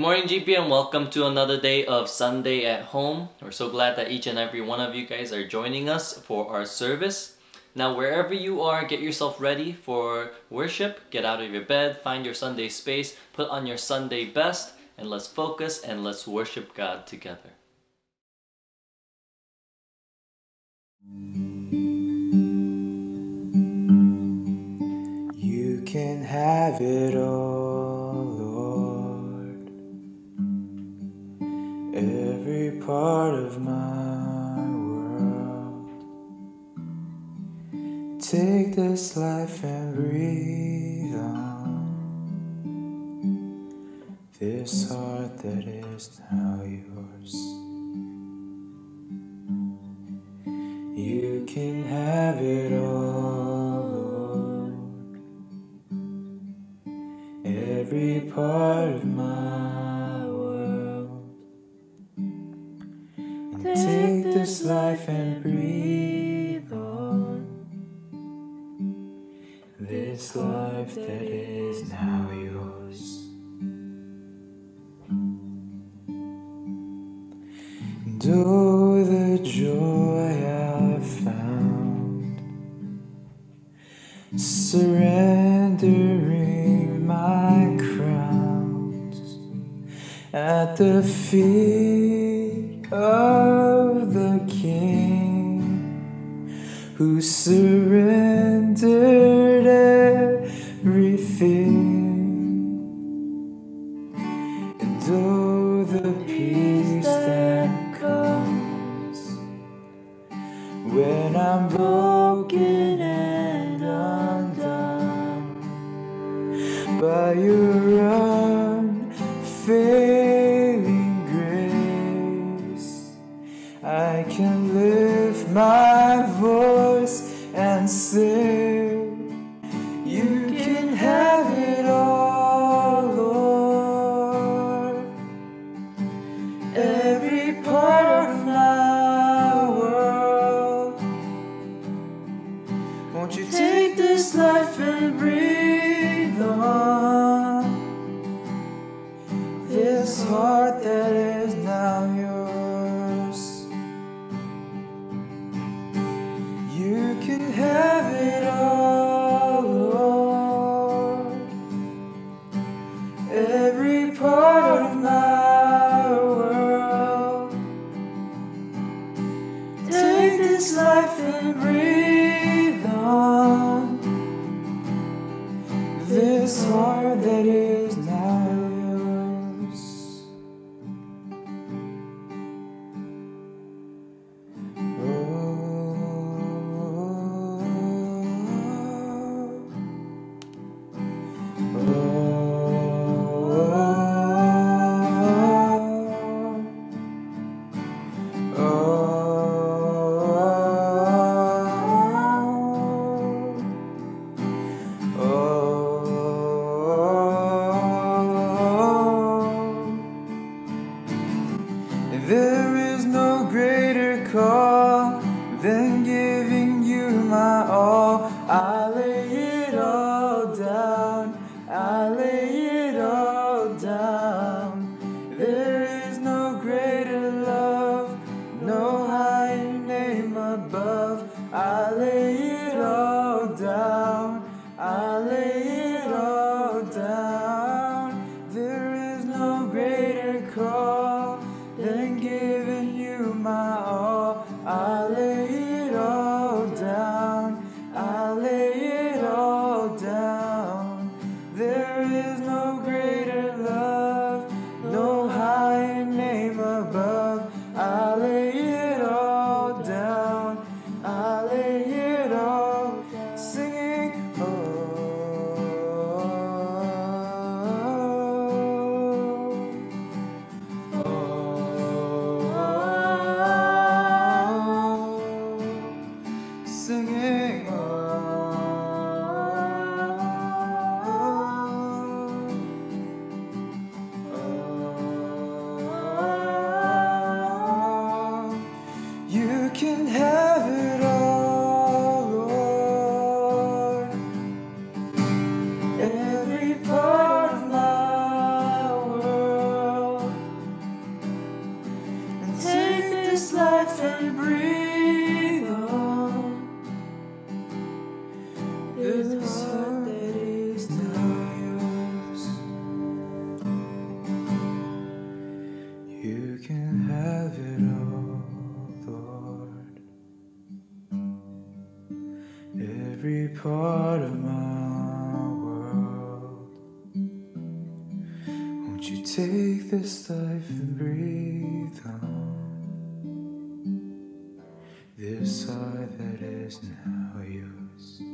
morning, GP, and welcome to another day of Sunday at home. We're so glad that each and every one of you guys are joining us for our service. Now, wherever you are, get yourself ready for worship. Get out of your bed, find your Sunday space, put on your Sunday best, and let's focus and let's worship God together. You can have it all, part of my world. Take this life and breathe on. This heart that is now that is now yours. And oh, the joy I've found surrendering my crowns at the feet of the King who surrendered by can have it all, part of my world. Won't you take this life and breathe on? This heart that is now yours.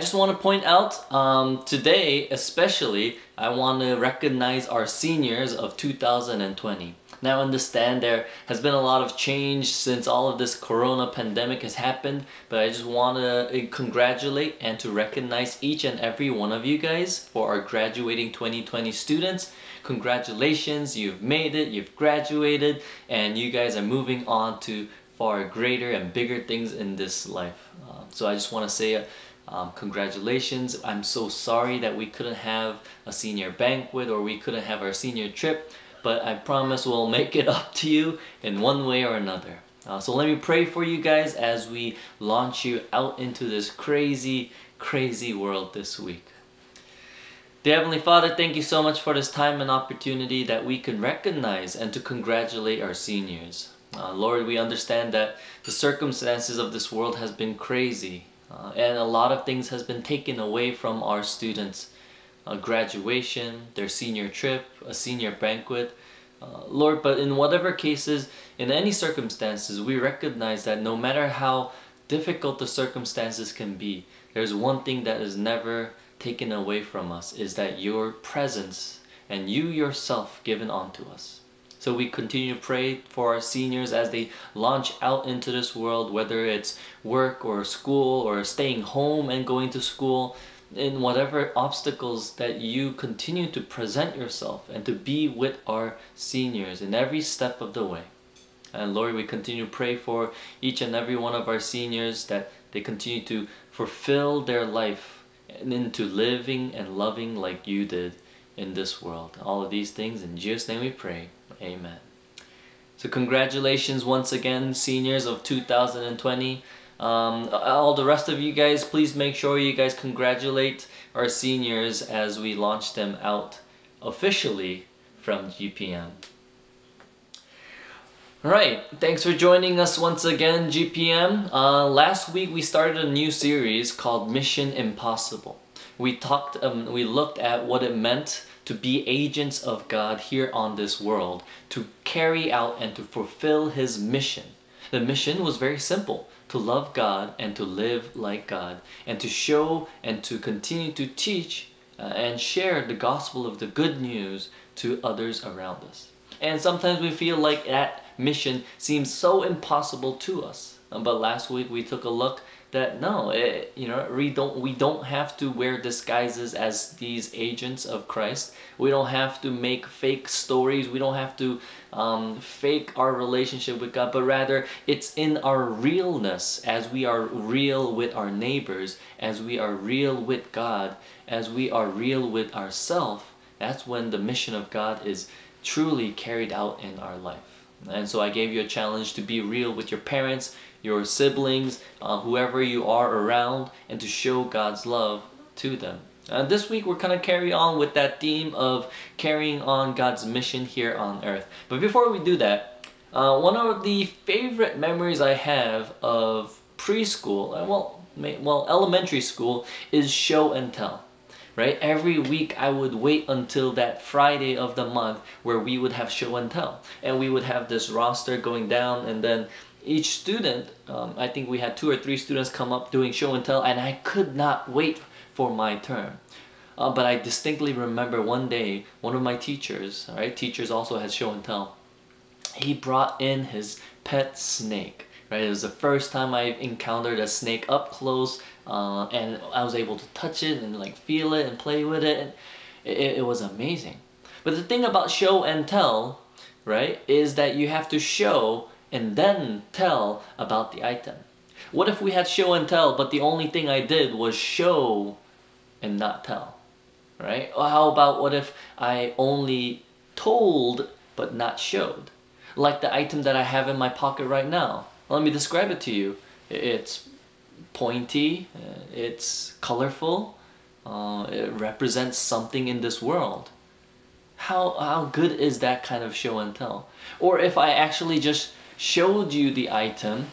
Just want to point out um, today, especially, I want to recognize our seniors of 2020. Now, understand there has been a lot of change since all of this corona pandemic has happened, but I just want to congratulate and to recognize each and every one of you guys for our graduating 2020 students. Congratulations, you've made it, you've graduated, and you guys are moving on to far greater and bigger things in this life. Um, so I just want to say um, congratulations. I'm so sorry that we couldn't have a senior banquet or we couldn't have our senior trip, but I promise we'll make it up to you in one way or another. Uh, so let me pray for you guys as we launch you out into this crazy, crazy world this week. Dear Heavenly Father, thank you so much for this time and opportunity that we can recognize and to congratulate our seniors. Uh, Lord, we understand that the circumstances of this world has been crazy uh, and a lot of things has been taken away from our students. A graduation, their senior trip, a senior banquet. Uh, Lord, but in whatever cases, in any circumstances, we recognize that no matter how difficult the circumstances can be, there's one thing that is never taken away from us is that your presence and you yourself given unto us. So we continue to pray for our seniors as they launch out into this world, whether it's work or school or staying home and going to school, in whatever obstacles that you continue to present yourself and to be with our seniors in every step of the way. And Lord, we continue to pray for each and every one of our seniors that they continue to fulfill their life and into living and loving like you did in this world. All of these things in Jesus' name we pray. Amen. So congratulations once again, seniors of 2020. Um, all the rest of you guys, please make sure you guys congratulate our seniors as we launch them out officially from GPM. Alright, thanks for joining us once again, GPM. Uh, last week we started a new series called Mission Impossible. We talked, um, we looked at what it meant to be agents of God here on this world, to carry out and to fulfill His mission. The mission was very simple to love God and to live like God, and to show and to continue to teach uh, and share the gospel of the good news to others around us. And sometimes we feel like that mission seems so impossible to us. But last week we took a look that no, it, you know, we don't we don't have to wear disguises as these agents of Christ. We don't have to make fake stories. We don't have to um, fake our relationship with God, but rather it's in our realness as we are real with our neighbors, as we are real with God, as we are real with ourselves. That's when the mission of God is truly carried out in our life. And so I gave you a challenge to be real with your parents, your siblings, uh, whoever you are around, and to show God's love to them. Uh, this week we're kind of carry on with that theme of carrying on God's mission here on earth. But before we do that, uh, one of the favorite memories I have of preschool, uh, well, well, elementary school, is show and tell. Right? Every week I would wait until that Friday of the month where we would have show and tell. And we would have this roster going down and then each student, um, I think we had two or three students come up doing show and tell, and I could not wait for my turn. Uh, but I distinctly remember one day, one of my teachers, right, teachers also had show and tell, he brought in his pet snake. Right, it was the first time I encountered a snake up close, uh, and I was able to touch it and like feel it and play with it. It, it was amazing. But the thing about show and tell, right, is that you have to show and then tell about the item? What if we had show and tell, but the only thing I did was show and not tell? Right? Or how about what if I only told but not showed? Like the item that I have in my pocket right now. Let me describe it to you. It's pointy, uh, it's colorful, uh, it represents something in this world. How, how good is that kind of show and tell? Or if I actually just showed you the item,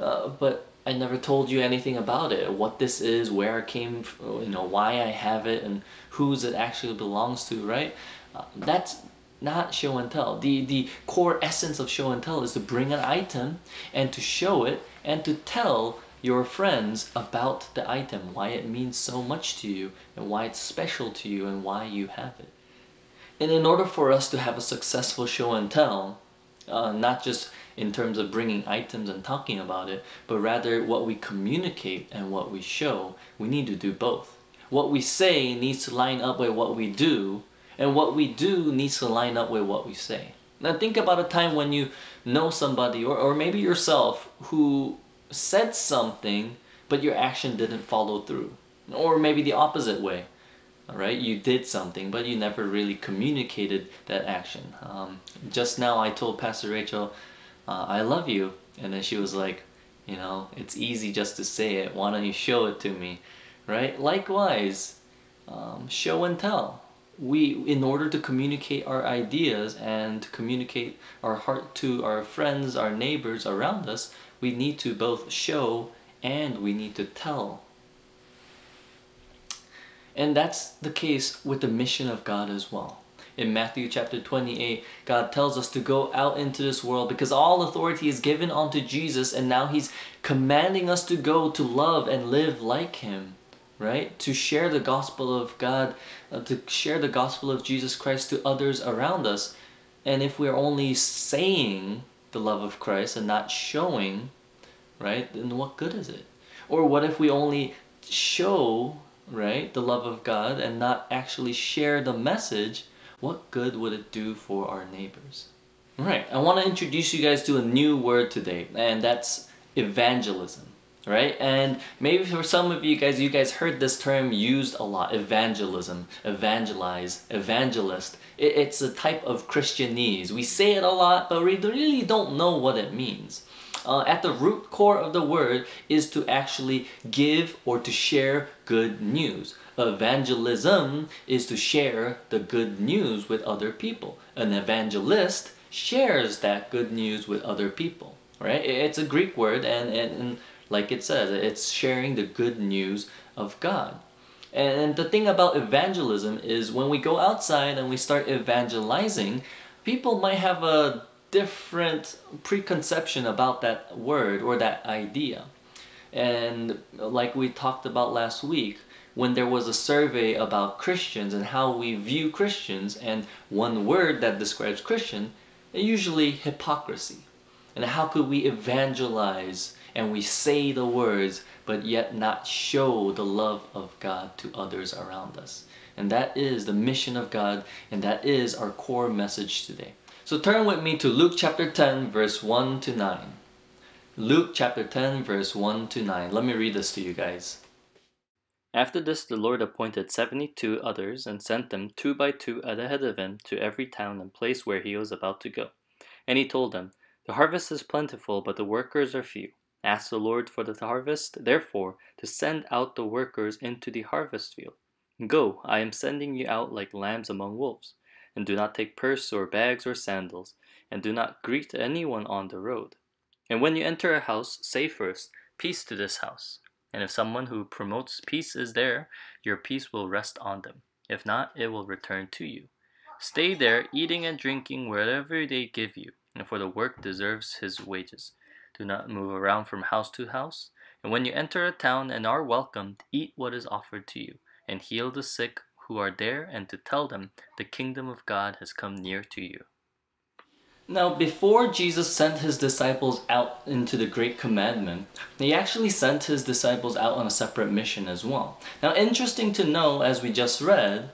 uh, but I never told you anything about it, what this is, where it came, you know, why I have it, and whose it actually belongs to, right? Uh, that's not show and tell. The, the core essence of show and tell is to bring an item and to show it and to tell your friends about the item, why it means so much to you, and why it's special to you, and why you have it. And in order for us to have a successful show and tell, uh, not just in terms of bringing items and talking about it, but rather what we communicate and what we show, we need to do both. What we say needs to line up with what we do, and what we do needs to line up with what we say. Now think about a time when you know somebody, or, or maybe yourself, who said something, but your action didn't follow through. Or maybe the opposite way. All right, you did something, but you never really communicated that action. Um, just now, I told Pastor Rachel, uh, "I love you," and then she was like, "You know, it's easy just to say it. Why don't you show it to me?" Right? Likewise, um, show and tell. We, in order to communicate our ideas and to communicate our heart to our friends, our neighbors around us, we need to both show and we need to tell. And that's the case with the mission of God as well. In Matthew chapter 28, God tells us to go out into this world because all authority is given unto Jesus and now He's commanding us to go to love and live like Him, right? To share the gospel of God, uh, to share the gospel of Jesus Christ to others around us. And if we're only saying the love of Christ and not showing, right, then what good is it? Or what if we only show right, the love of God and not actually share the message, what good would it do for our neighbors? Right, I want to introduce you guys to a new word today, and that's evangelism. Right? And maybe for some of you guys, you guys heard this term used a lot evangelism, evangelize, evangelist. It, it's a type of Christianese. We say it a lot, but we really don't know what it means uh, at the root core of the word is to actually give or to share good news. Evangelism is to share the good news with other people. An evangelist shares that good news with other people, right? It's a Greek word and, and, and like it says, it's sharing the good news of God. And the thing about evangelism is when we go outside and we start evangelizing, people might have a different preconception about that word or that idea. And like we talked about last week, when there was a survey about Christians and how we view Christians, and one word that describes Christian, usually hypocrisy. And how could we evangelize and we say the words, but yet not show the love of God to others around us? And that is the mission of God, and that is our core message today. So turn with me to Luke chapter 10 verse 1 to 9. Luke chapter 10 verse 1 to 9. Let me read this to you guys. After this the Lord appointed seventy two others and sent them two by two at the head of him to every town and place where he was about to go. And he told them, The harvest is plentiful, but the workers are few. Ask the Lord for the harvest, therefore, to send out the workers into the harvest field. Go, I am sending you out like lambs among wolves and do not take purse or bags or sandals, and do not greet anyone on the road. And when you enter a house, say first, Peace to this house. And if someone who promotes peace is there, your peace will rest on them. If not, it will return to you. Stay there, eating and drinking wherever they give you, and for the work deserves his wages. Do not move around from house to house. And when you enter a town and are welcomed, eat what is offered to you, and heal the sick who are there and to tell them the kingdom of God has come near to you. Now, before Jesus sent his disciples out into the Great Commandment, he actually sent his disciples out on a separate mission as well. Now, interesting to know, as we just read,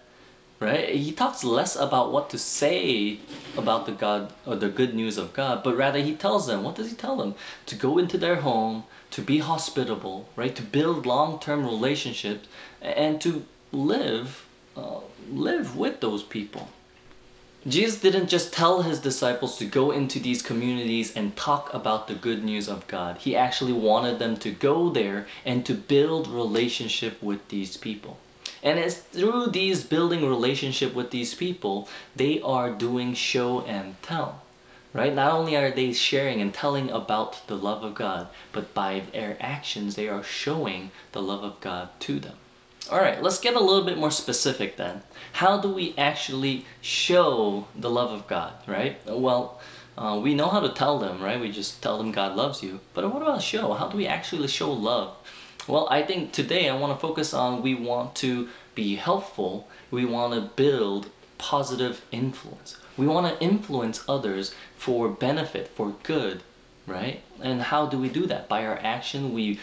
right? He talks less about what to say about the God or the good news of God, but rather he tells them, what does he tell them? To go into their home, to be hospitable, right? To build long-term relationships and to live uh, live with those people. Jesus didn't just tell his disciples to go into these communities and talk about the good news of God. He actually wanted them to go there and to build relationship with these people. And it's through these building relationship with these people, they are doing show and tell. Right? Not only are they sharing and telling about the love of God, but by their actions they are showing the love of God to them. Alright, let's get a little bit more specific then. How do we actually show the love of God, right? Well, uh, we know how to tell them, right? We just tell them God loves you. But what about show? How do we actually show love? Well, I think today I want to focus on we want to be helpful. We want to build positive influence. We want to influence others for benefit, for good, right? And how do we do that? By our action, we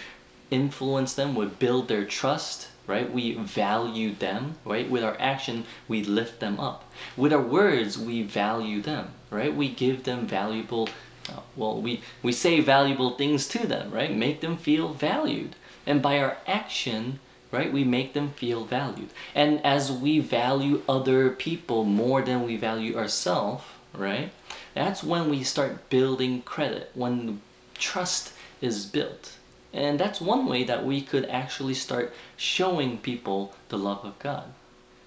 influence them, we build their trust, right? We value them, right? With our action, we lift them up. With our words, we value them, right? We give them valuable, uh, well, we, we say valuable things to them, right? Make them feel valued. And by our action, right, we make them feel valued. And as we value other people more than we value ourselves, right? That's when we start building credit, when trust is built. And that's one way that we could actually start showing people the love of God.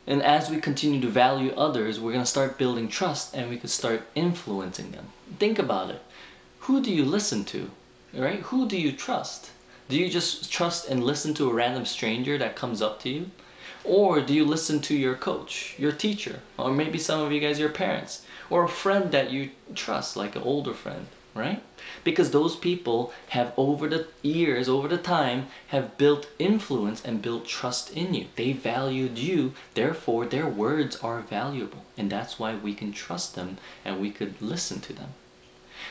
And as we continue to value others, we're going to start building trust and we could start influencing them. Think about it. Who do you listen to? Right? Who do you trust? Do you just trust and listen to a random stranger that comes up to you? Or do you listen to your coach, your teacher, or maybe some of you guys, your parents, or a friend that you trust, like an older friend? right? Because those people have over the years, over the time, have built influence and built trust in you. They valued you, therefore their words are valuable. And that's why we can trust them and we could listen to them.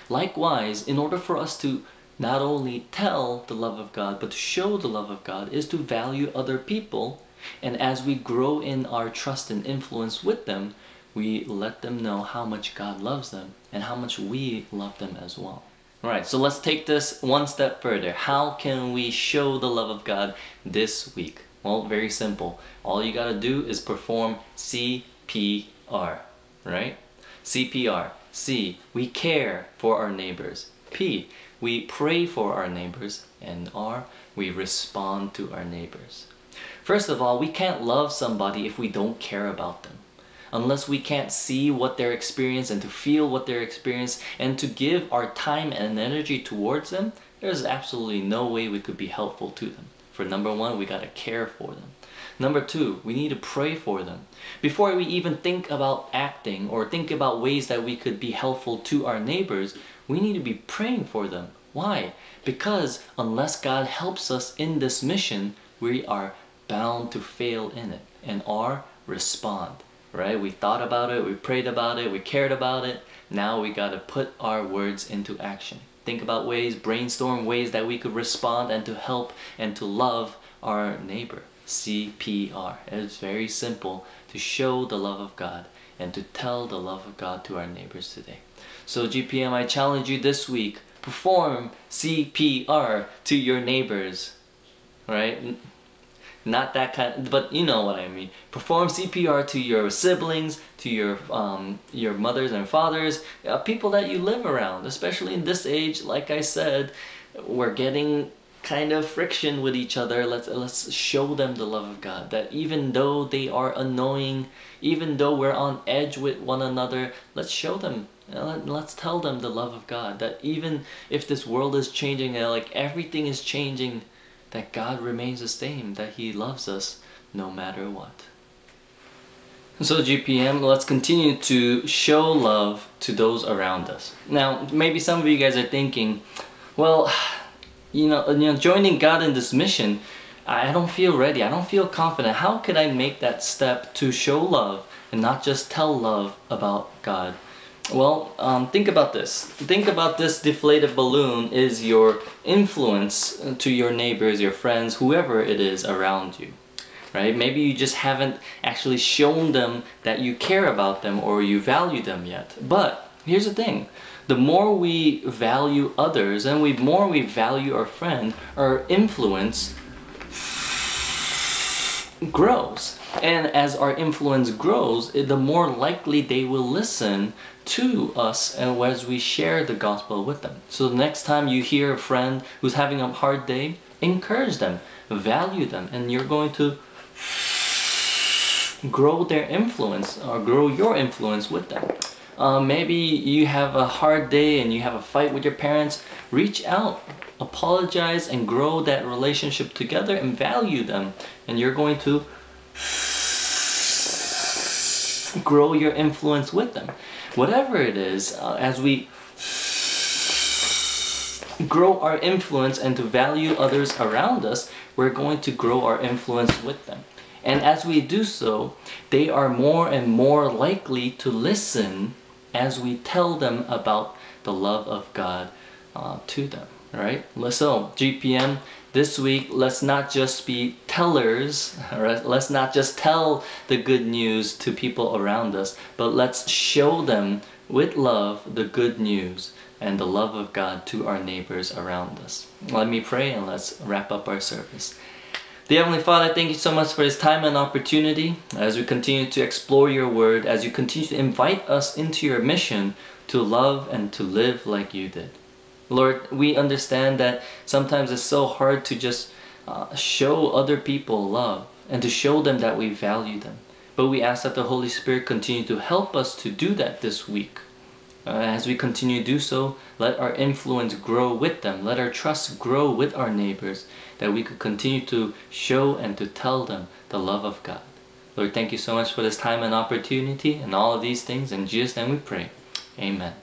Likewise, in order for us to not only tell the love of God, but to show the love of God is to value other people. And as we grow in our trust and influence with them, we let them know how much God loves them and how much we love them as well. Alright, so let's take this one step further. How can we show the love of God this week? Well, very simple. All you gotta do is perform CPR, right? CPR. C, we care for our neighbors. P, we pray for our neighbors. And R, we respond to our neighbors. First of all, we can't love somebody if we don't care about them unless we can't see what they're experiencing and to feel what they're experiencing and to give our time and energy towards them, there's absolutely no way we could be helpful to them. For number one, we gotta care for them. Number two, we need to pray for them. Before we even think about acting or think about ways that we could be helpful to our neighbors, we need to be praying for them. Why? Because unless God helps us in this mission, we are bound to fail in it and are respond right? We thought about it, we prayed about it, we cared about it. Now we got to put our words into action. Think about ways, brainstorm ways that we could respond and to help and to love our neighbor. CPR. It's very simple to show the love of God and to tell the love of God to our neighbors today. So GPM, I challenge you this week, perform CPR to your neighbors. Right? not that kind but you know what I mean perform CPR to your siblings to your um, your mothers and fathers uh, people that you live around especially in this age like I said we're getting kind of friction with each other let's let's show them the love of God that even though they are annoying even though we're on edge with one another let's show them uh, let's tell them the love of God that even if this world is changing like everything is changing that God remains the same, that He loves us no matter what. So GPM, let's continue to show love to those around us. Now, maybe some of you guys are thinking, well, you know, you know, joining God in this mission, I don't feel ready. I don't feel confident. How could I make that step to show love and not just tell love about God? Well, um, think about this. Think about this deflated balloon is your influence to your neighbors, your friends, whoever it is around you. right? Maybe you just haven't actually shown them that you care about them or you value them yet. But here's the thing the more we value others and we more we value our friend, our influence grows. And as our influence grows, the more likely they will listen to us and as we share the gospel with them. So the next time you hear a friend who's having a hard day, encourage them, value them, and you're going to grow their influence or grow your influence with them. Uh, maybe you have a hard day and you have a fight with your parents. Reach out, apologize, and grow that relationship together and value them. And you're going to grow your influence with them. Whatever it is, uh, as we grow our influence and to value others around us, we're going to grow our influence with them. And as we do so, they are more and more likely to listen as we tell them about the love of God uh, to them. Right? So, GPM, this week, let's not just be tellers, let's not just tell the good news to people around us, but let's show them with love the good news and the love of God to our neighbors around us. Let me pray and let's wrap up our service. Dear Heavenly Father, thank you so much for this time and opportunity as we continue to explore your word, as you continue to invite us into your mission to love and to live like you did. Lord, we understand that sometimes it's so hard to just uh, show other people love and to show them that we value them. But we ask that the Holy Spirit continue to help us to do that this week. Uh, as we continue to do so, let our influence grow with them. Let our trust grow with our neighbors, that we could continue to show and to tell them the love of God. Lord, thank you so much for this time and opportunity and all of these things. In Jesus' name we pray. Amen.